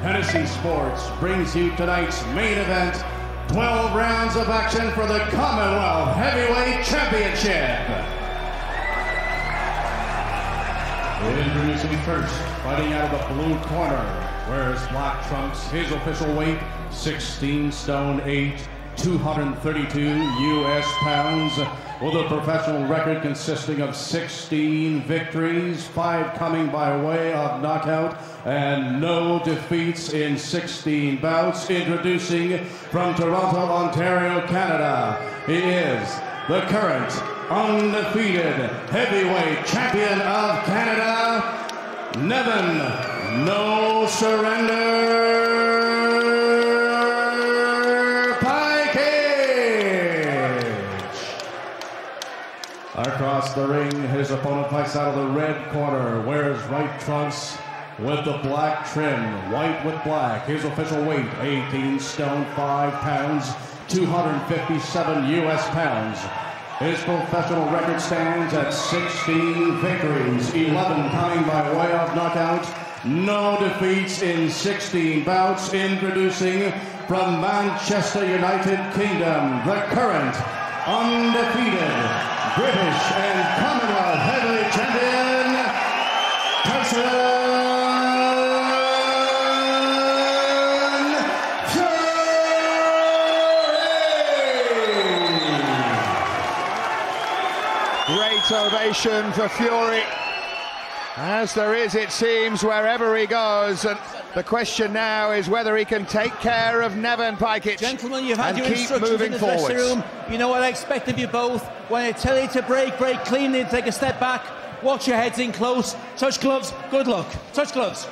Hennessy Sports brings you tonight's main event 12 rounds of action for the Commonwealth Heavyweight Championship. Introducing first, fighting out of the blue corner, wears black trunks, his official weight 16 stone 8, 232 U.S. pounds, with a professional record consisting of 16 victories, 5 coming by way of knockout, and no defeats in 16 bouts. Introducing from Toronto, Ontario, Canada, he is the current undefeated heavyweight champion of Canada, Neven No Surrender opponent fights out of the red corner, wears right trunks with the black trim, white with black. His official weight, 18 stone 5 pounds, 257 U.S. pounds. His professional record stands at 16 victories, 11 coming by way of knockout, no defeats in 16 bouts. Introducing from Manchester United Kingdom, the current undefeated British and Commonwealth heavyweight champion, Tyson Fury! Great ovation for Fury. As there is, it seems, wherever he goes. And the question now is whether he can take care of Neven Pajkic Gentlemen, you've had and your keep instructions moving in the forwards. dressing room. You know what I expect of you both. When I tell you to break, break cleanly and take a step back. Watch your heads in close. Touch gloves. Good luck. Touch gloves.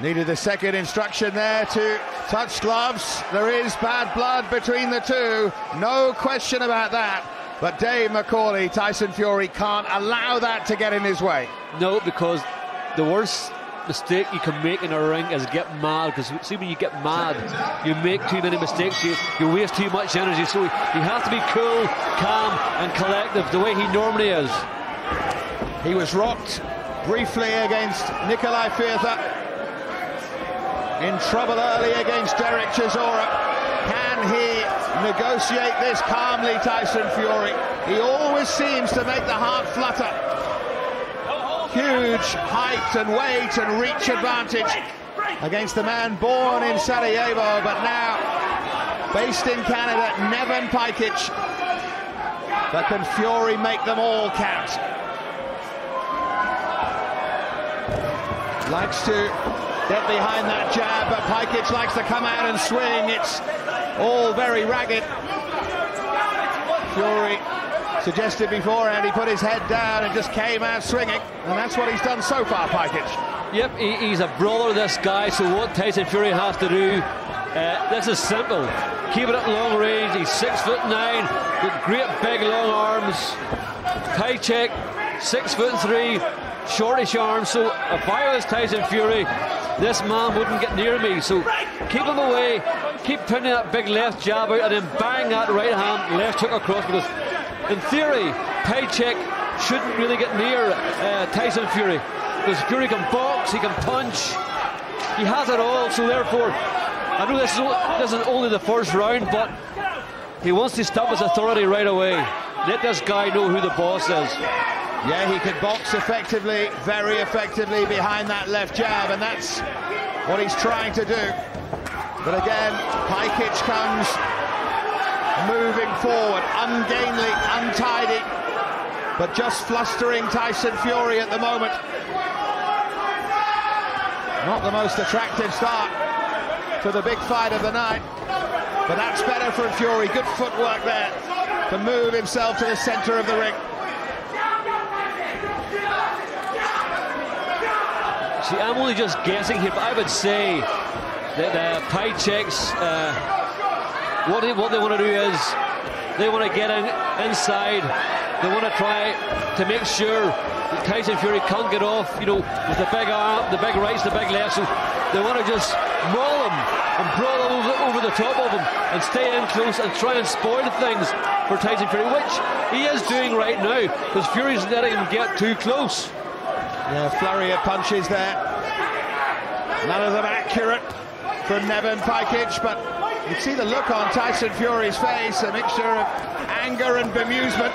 Needed the second instruction there to touch gloves. There is bad blood between the two, no question about that. But Dave McAuley, Tyson Fury can't allow that to get in his way. No, because the worst mistake you can make in a ring is get mad. Because see, when you get mad, you make too many mistakes. You, you waste too much energy. So you have to be cool, calm, and collective the way he normally is. He was rocked briefly against Nikolai Firtha. In trouble early against Derek Chisora. Can he negotiate this calmly, Tyson Fury? He always seems to make the heart flutter. Huge height and weight and reach advantage against the man born in Sarajevo, but now based in Canada, Neven Pajkic. But can Fury make them all count? Likes to get behind that jab, but Pajkic likes to come out and swing. It's all very ragged. Fury suggested beforehand he put his head down and just came out swinging, and that's what he's done so far, Pajkic. Yep, he, he's a brawler, this guy. So what Tyson Fury has to do, uh, this is simple. Keep it at long range. He's six foot nine, with great big long arms. High six foot three, shortish arms. So if I was Tyson Fury, this man wouldn't get near me. So keep him away, keep putting that big left jab out, and then bang that right hand left hook across. Because in theory, Paycheck shouldn't really get near uh, Tyson Fury. Because Fury can box, he can punch, he has it all. So therefore, I know this is, this is only the first round, but he wants to stop his authority right away. Let this guy know who the boss is. Yeah, he can box effectively, very effectively behind that left jab, and that's what he's trying to do. But again, Pajkic comes moving forward, ungainly, untidy, but just flustering Tyson Fury at the moment. Not the most attractive start to the big fight of the night, but that's better from Fury. Good footwork there to move himself to the center of the ring. See, I'm only just guessing here, but I would say that uh, Paychecks, uh, what they, what they want to do is they want to get in, inside. They want to try to make sure that Tyson Fury can't get off, you know, with the big arm, the big rights, the big lefts. They want to just maul him and brawl over, over the top of him and stay in close and try and spoil things for Tyson Fury, which he is doing right now because Fury's letting him get too close. Yeah, flurry of punches there. None of them accurate from Neven Pajkic, but you see the look on Tyson Fury's face, a mixture of anger and bemusement.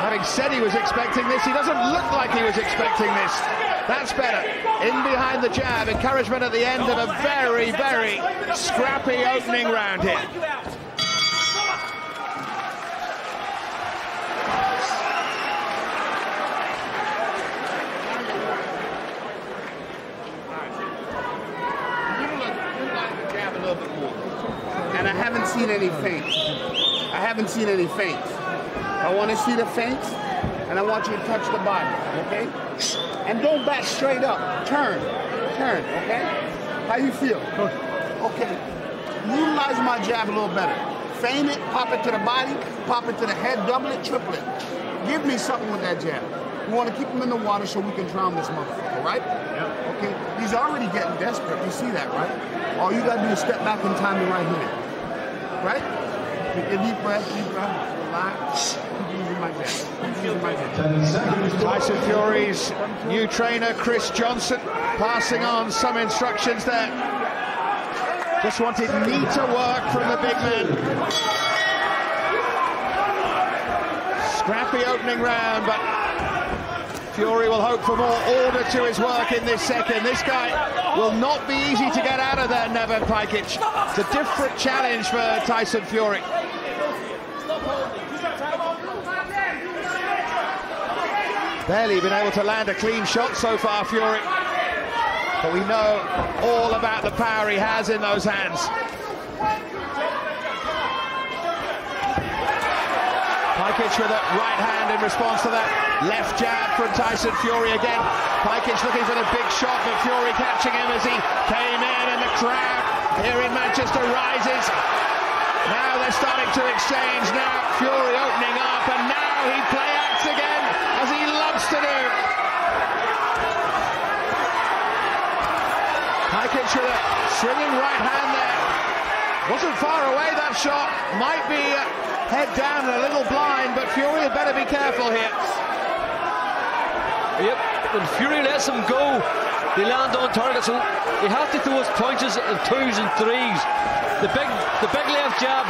Having said he was expecting this, he doesn't look like he was expecting this. That's better. In behind the jab, encouragement at the end of a very, very scrappy opening round here. And I haven't seen any feints. I haven't seen any feints. I want to see the feints, and I want you to touch the body, okay? And don't back straight up. Turn, turn, okay? How you feel? Okay. Utilize my jab a little better. Feint it, pop it to the body, pop it to the head, double it, triple it. Give me something with that jab. We want to keep him in the water so we can drown this motherfucker, right? Yeah. Okay. He's already getting desperate. You see that, right? All you gotta do is step back and time the right hand. Right? Take a deep breath, deep breath, relax. Using my jab. Using my jab. Tyson Fury's new trainer, Chris Johnson, passing on some instructions there. Just wanted neater work from the big man. Scrappy opening round, but Fury will hope for more order to his work in this second. This guy will not be easy to get out of there, Neven Pajkic. It's a different challenge for Tyson Fury. Barely been able to land a clean shot so far, Fury. But we know all about the power he has in those hands. Pajkic with a right hand in response to that left jab from Tyson Fury again. Pajkic looking for the big shot, but Fury catching him as he came in, and the crowd here in Manchester rises. Now they're starting to exchange. Now Fury opening up, and now he play acts again as he loves to do. Pajkic with a swinging right hand there. Wasn't far away that shot. Might be uh, head down and a little blind, but Fury had better be careful here. Yep, when Fury lets him go, they land on target. So he has to throw his punches and twos and threes. The big, the big left jab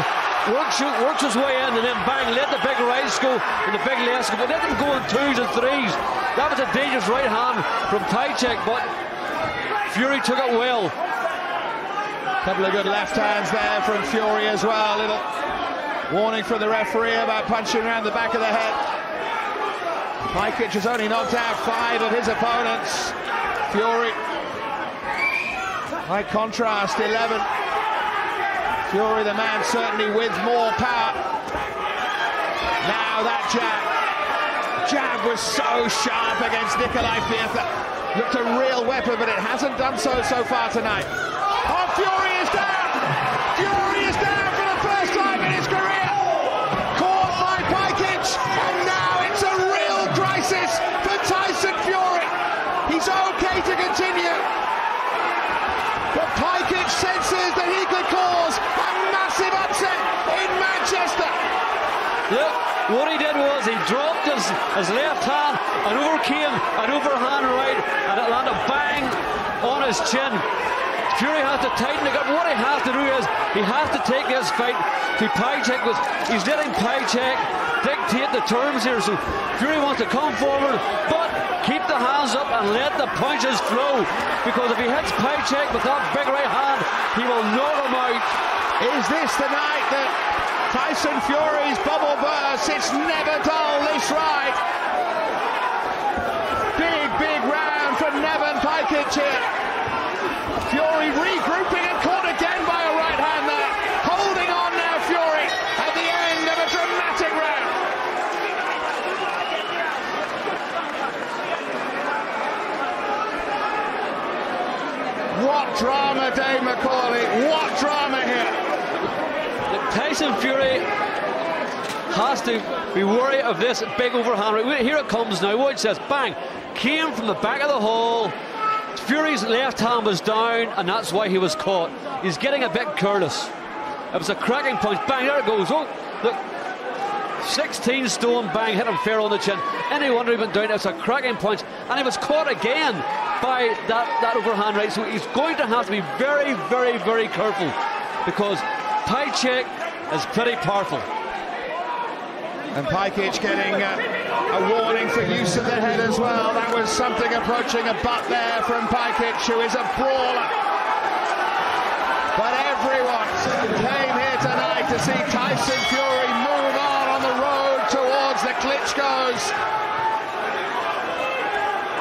works, works his way in, and then bang, let the big rights go and the big lefts go. But let them go in twos and threes. That was a dangerous right hand from Pajkic, but Fury took it well. Couple of good left hands there from Fury as well. Little warning from the referee about punching around the back of the head. Pajkic has only knocked out five of his opponents. Fury, by contrast, 11. Fury, the man, certainly with more power. Now that jab. Jab was so sharp against Nikolai Firtha. Looked a real weapon, but it hasn't done so so far tonight. Oh, Fury is down! Fury is down for the first time in his career! Caught by Pajkic, and now it's a real crisis for Tyson Fury. He's okay to continue. But Pajkic senses cause a massive upset in Manchester. Look, what he did was he dropped his, his left hand and overcame an overhand right, and it landed bang on his chin. Fury has to tighten it up. What he has to do is he has to take this fight to Pajkic. He's letting Pajkic dictate the terms here. So Fury wants to come forward, but keep the hands up and let the punches flow. Because if he hits Pajkic with that big right hand, he will knock him out. Is this the night that Tyson Fury's bubble bursts? It's never dull this ride. Big, big round from Neven Pajkic here. Fury regrouping and caught again by a right hand there. Holding on now, Fury, at the end of a dramatic round. What drama, Dave McAuley. What drama here. Tyson Fury has to be worried of this big overhand. right. Here it comes now. Watch this. Bang. Came from the back of the hole. Fury's left hand was down, and that's why he was caught. He's getting a bit careless. It was a cracking punch. Bang, there it goes. Oh, look. 16 stone bang hit him fair on the chin. Any wonder he went down? It's a cracking punch, and he was caught again. By that, that overhand right. So he's going to have to be very, very, very careful because Pajcek is pretty powerful. And Pajkic getting uh, a warning for use of the head as well. That was something approaching a butt there from Pajkic, who is a brawler. But everyone came here tonight to see Tyson Fury move on on the road towards the Klitschko's.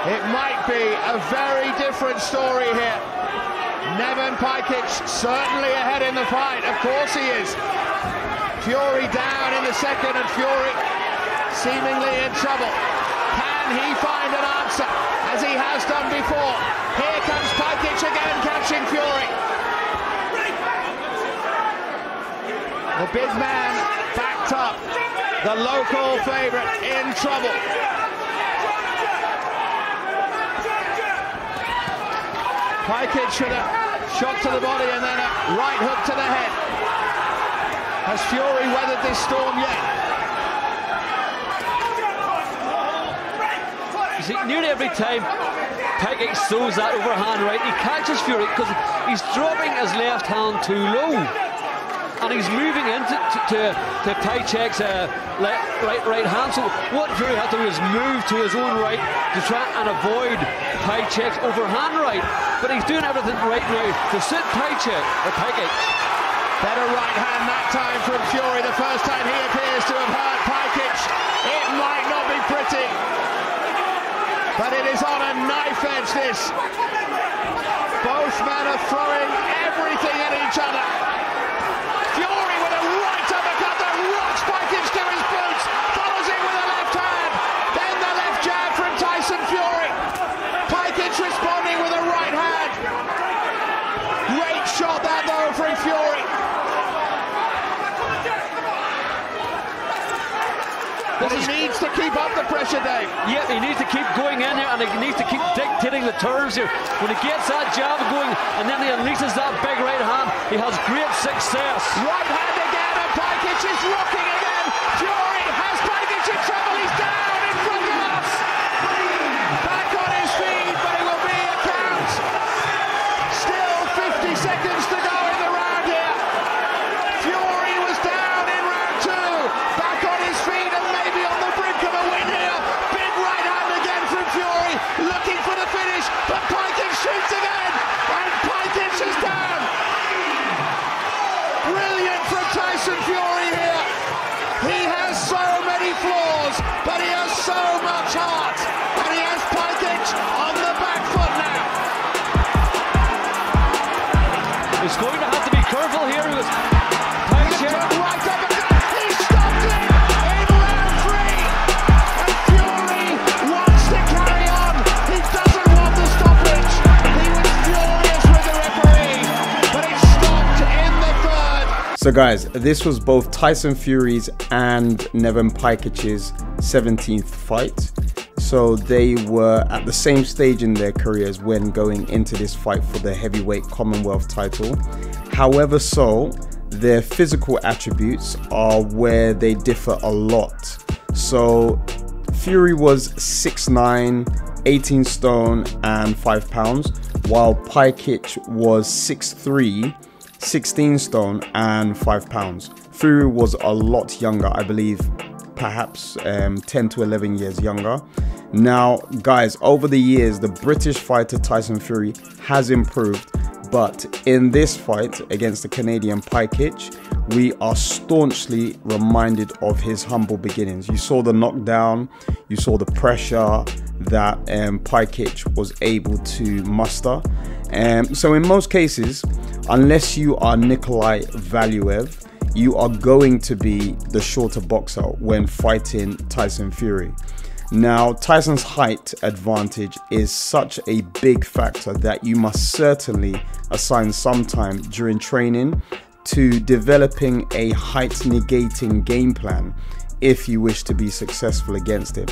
It might be a very different story here. Neven Pajkic certainly ahead in the fight. Of course he is. Fury down in the second and Fury seemingly in trouble. Can he find an answer as he has done before? Here comes Pajkic again catching Fury. The big man backed up. The local favourite in trouble. Pajkic with a shot to the body and then a right hook to the head. Has Fury weathered this storm yet? You see, nearly every time Pajkic throws that overhand right, he catches Fury because he's dropping his left hand too low. And he's moving into to, to, Pajcek's uh, left, right right hand. So what Fury has to do is move to his own right to try and avoid Pajcek's overhand right. But he's doing everything right now to sit Pajcek or Pajkic. Better right hand that time from Fury. The first time he appears to have hurt Pajkic. It might not be pretty. But it is on a knife edge, this. Both men are throwing everything at each other. Fury with a right uppercut that rocks Pajkic to his boots. Follows it with a left hand. Then the left jab from Tyson Fury. Pajkic responding with a right hand. Great shot that though from Fury. But he needs to keep up the pressure, Dave. Yeah, he needs to keep going in here and he needs to keep dictating the terms here. When he gets that jab going and then he unleashes that big right hand, he has great success. Right hand again and Pajkic is rocking So, guys, this was both Tyson Fury's and Neven Pajkic's 17th fight. So, they were at the same stage in their careers when going into this fight for the heavyweight Commonwealth title. However, so their physical attributes are where they differ a lot. So, Fury was 6'9, 18 stone, and 5 pounds, while Pajkic was 6'3 16 stone and 5 pounds. Fury was a lot younger, I believe perhaps um, 10 to 11 years younger. Now, guys, over the years, the British fighter Tyson Fury has improved, but in this fight against the Canadian Pajkic, we are staunchly reminded of his humble beginnings. You saw the knockdown, you saw the pressure that um, Pajkic was able to muster. Um, so, in most cases, unless you are Nikolai Valuev, you are going to be the shorter boxer when fighting Tyson Fury. Now, Tyson's height advantage is such a big factor that you must certainly assign some time during training to developing a height negating game plan if you wish to be successful against him.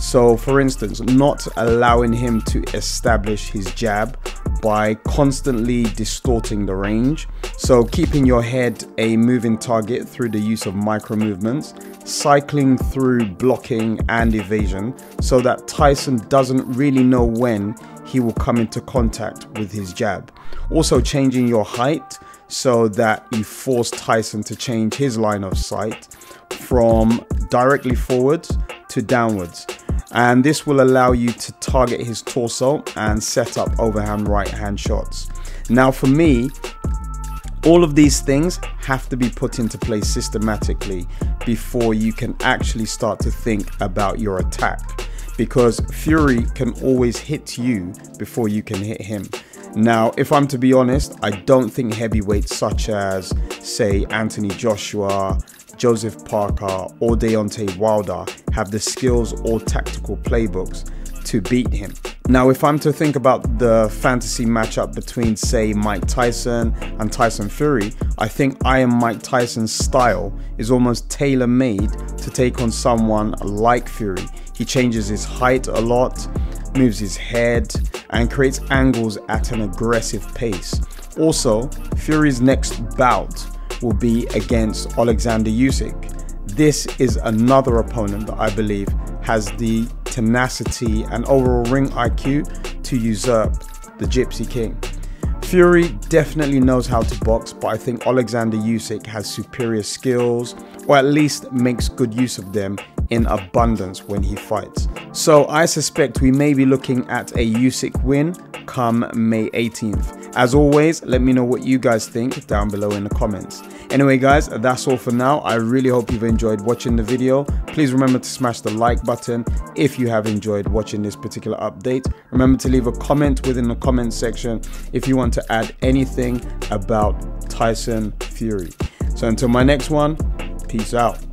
So, for instance, not allowing him to establish his jab by constantly distorting the range. So, keeping your head a moving target through the use of micro movements, cycling through blocking and evasion so that Tyson doesn't really know when he will come into contact with his jab. Also, changing your height so that you force Tyson to change his line of sight from directly forwards to downwards. And this will allow you to target his torso and set up overhand right hand shots. Now, for me, all of these things have to be put into place systematically before you can actually start to think about your attack because Fury can always hit you before you can hit him. Now, if I'm to be honest, I don't think heavyweights such as, say, Anthony Joshua, Joseph Parker, or Deontay Wilder have the skills or tactical playbooks to beat him. Now, if I'm to think about the fantasy matchup between, say, Mike Tyson and Tyson Fury, I think I am Mike Tyson's style is almost tailor made to take on someone like Fury. He changes his height a lot, moves his head, and creates angles at an aggressive pace. Also, Fury's next bout will be against Alexander Usyk. This is another opponent that I believe has the tenacity and overall ring IQ to usurp the Gypsy King. Fury definitely knows how to box, but I think Alexander Usyk has superior skills, or at least makes good use of them in abundance when he fights. So I suspect we may be looking at a Usyk win come May 18th. As always, let me know what you guys think down below in the comments. Anyway guys, that's all for now. I really hope you've enjoyed watching the video. Please remember to smash the like button if you have enjoyed watching this particular update. Remember to leave a comment within the comment section if you want to add anything about Tyson Fury. So until my next one, peace out.